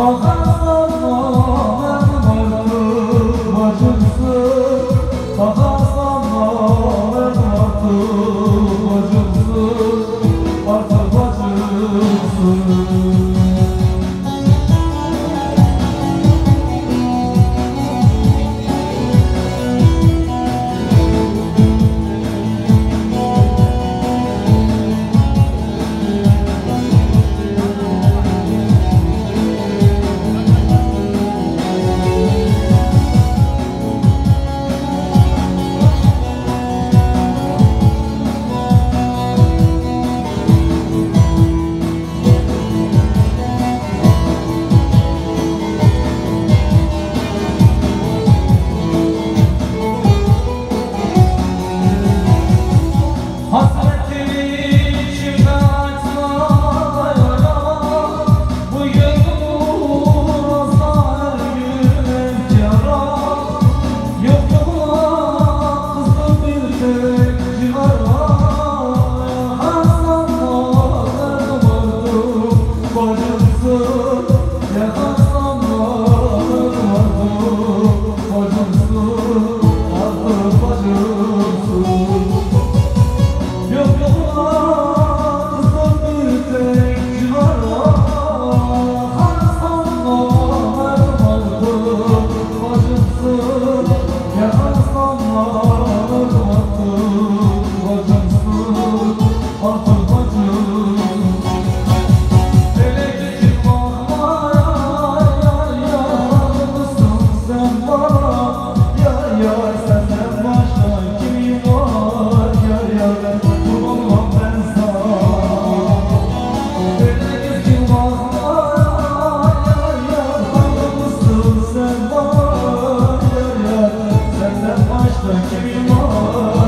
어 Sakın